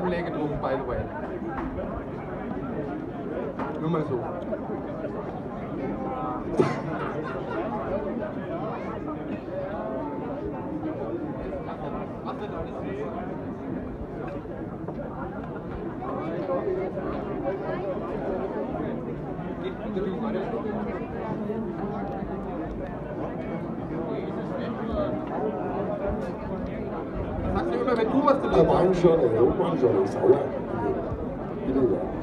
davon leer getrunken, by the way. Nur mal so. Sagst du immer, wenn du was geliefert hast. Da waren schon, da waren schon Sauer. Bitte, ja.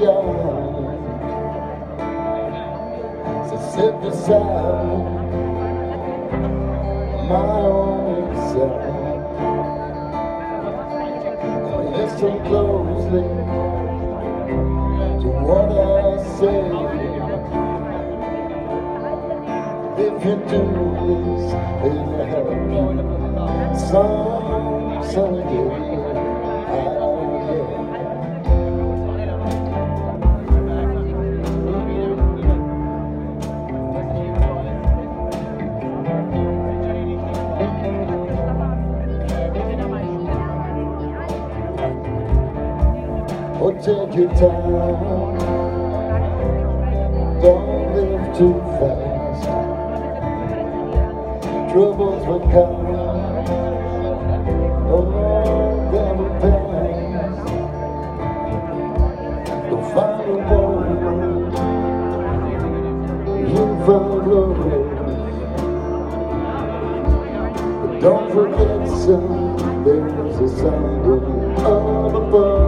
Young to sit beside me, my son, and listen closely to what I say. If you do this, it'll help you some someday. Oh, Oh, take your time. Don't live too fast. Troubles will come. Oh, they will pass. You'll find a woman. You'll find love. Don't forget, son, there's a someone up above.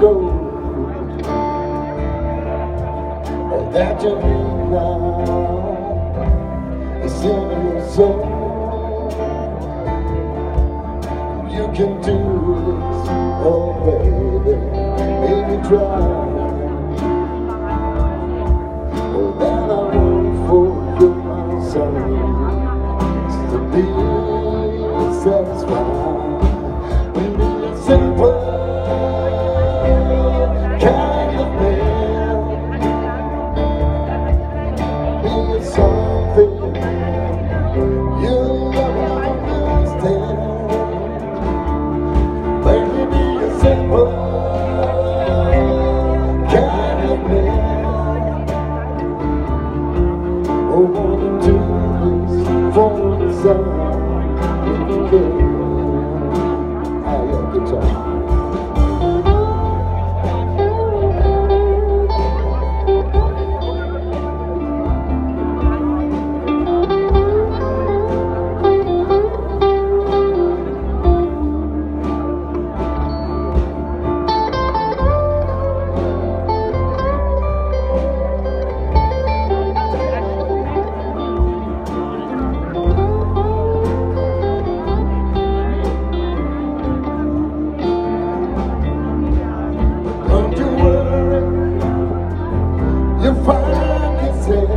gold. All that you need now is in your soul. You can do this, oh baby, baby try. Oh, that I want for you, my son, is to be satisfied. This for the sun. If you can, I find yourself.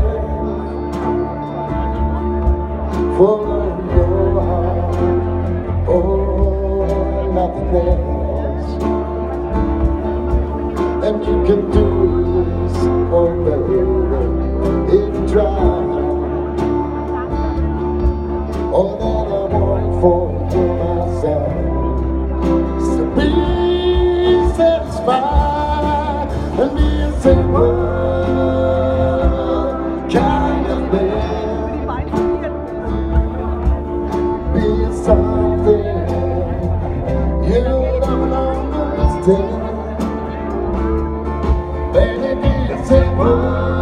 Follow your heart. Oh. And you can do this over in try. That I for myself to be satisfied and be a saint. A